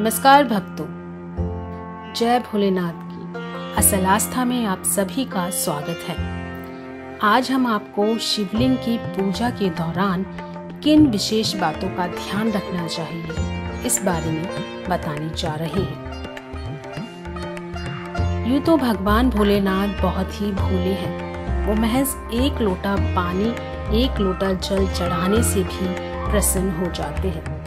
नमस्कार भक्तों, जय भोलेनाथ की असल आस्था में आप सभी का स्वागत है। आज हम आपको शिवलिंग की पूजा के दौरान किन विशेष बातों का ध्यान रखना चाहिए, इस बारे में बताने जा रहे हैं। यूँ तो भगवान भोलेनाथ बहुत ही भोले हैं। वो महज एक लोटा पानी, एक लोटा जल चढ़ाने से भी प्रसन्न हो जाते हैं।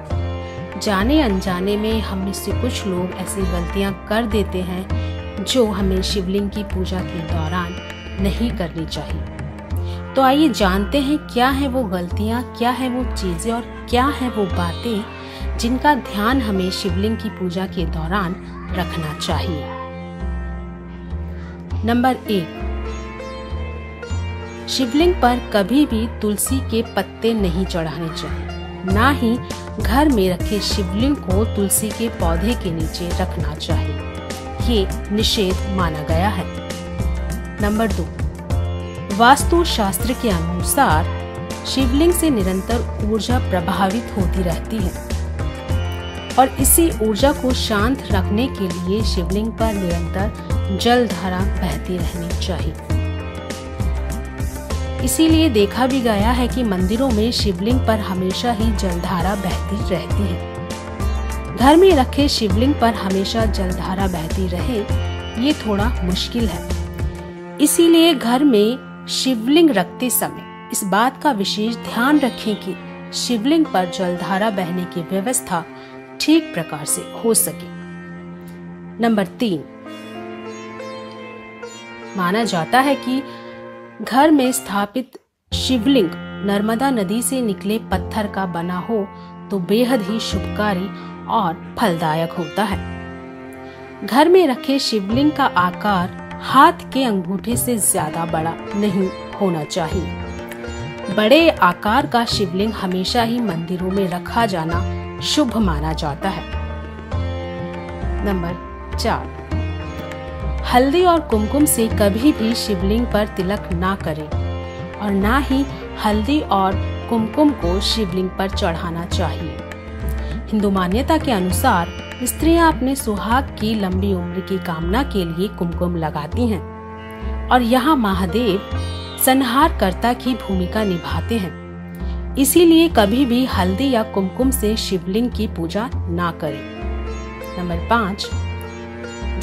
जाने अनजाने में हम में से कुछ लोग ऐसी गलतियाँ कर देते हैं, जो हमें शिवलिंग की पूजा के दौरान नहीं करनी चाहिए। तो आइए जानते हैं क्या है वो गलतियाँ, क्या है वो चीज़ें और क्या है वो बातें जिनका ध्यान हमें शिवलिंग की पूजा के दौरान रखना चाहिए। नंबर एक। शिवलिंग पर कभी भी तुलसी के पत्ते नहीं चढ़ाने चाहिए। ना ही घर में रखे शिवलिंग को तुलसी के पौधे के नीचे रखना चाहिए। ये निषेध माना गया है। नंबर दो वास्तु शास्त्र के अनुसार शिवलिंग से निरंतर ऊर्जा प्रभावित होती रहती है। और इसी ऊर्जा को शांत रखने के लिए शिवलिंग पर निरंतर जल धारा बहती रहनी चाहिए। इसीलिए देखा भी गया है कि मंदिरों में शिवलिंग पर हमेशा ही जलधारा बहती रहती है। घर में रखे शिवलिंग पर हमेशा जलधारा बहती रहे, ये थोड़ा मुश्किल है। इसीलिए घर में शिवलिंग रखते समय इस बात का विशेष ध्यान रखें कि शिवलिंग पर जलधारा बहने की व्यवस्था ठीक प्रकार से हो सके। नंबर तीन। माना जाता है कि घर में स्थापित शिवलिंग नर्मदा नदी से निकले पत्थर का बना हो तो बेहद ही शुभकारी और फलदायक होता है। घर में रखे शिवलिंग का आकार हाथ के अंगूठे से ज़्यादा बड़ा नहीं होना चाहिए। बड़े आकार का शिवलिंग हमेशा ही मंदिरों में रखा जाना शुभ माना जाता है। नंबर चार। हल्दी और कुमकुम से कभी भी शिवलिंग पर तिलक ना करें और ना ही हल्दी और कुमकुम को शिवलिंग पर चढ़ाना चाहिए। हिंदू मान्यता के अनुसार स्त्रियाँ अपने सुहाग की लंबी उम्र की कामना के लिए कुमकुम लगाती हैं और यहाँ महादेव संहार कर्ता की भूमिका निभाते हैं। इसीलिए कभी भी हल्दी या कुमकुम से शिवलिंग की पूजा ना करें। नंबर पाँच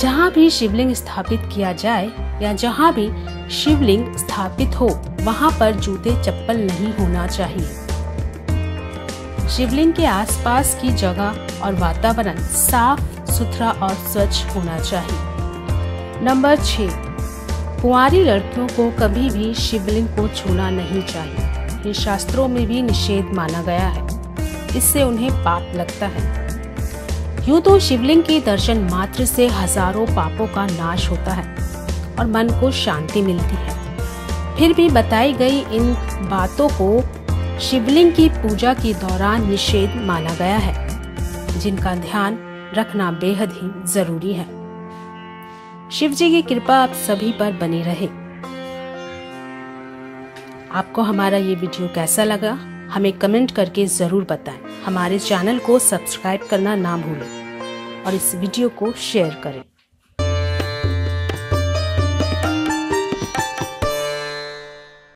जहाँ भी शिवलिंग स्थापित किया जाए या जहाँ भी शिवलिंग स्थापित हो, वहाँ पर जूते चप्पल नहीं होना चाहिए। शिवलिंग के आसपास की जगह और वातावरण साफ़, सुथरा और स्वच्छ होना चाहिए। नंबर छ कुंवारी लड़कियों को कभी भी शिवलिंग को छूना नहीं चाहिए। ये शास्त्रों में भी निषेध माना गया है। इससे उन्हें पाप लगता है। यूँ तो शिवलिंग के दर्शन मात्र से हज़ारों पापों का नाश होता है और मन को शांति मिलती है। फिर भी बताई गई इन बातों को शिवलिंग की पूजा के दौरान निषेध माना गया है, जिनका ध्यान रखना बेहद ही ज़रूरी है। शिव जी की कृपा आप सभी पर बनी रहे। आपको हमारा ये वीडियो कैसा लगा, हमें कमेंट करके ज़रूर बताएँ। हमारे चैनल को सब्सक्राइब करना ना भूलें। और इस वीडियो को शेयर करें।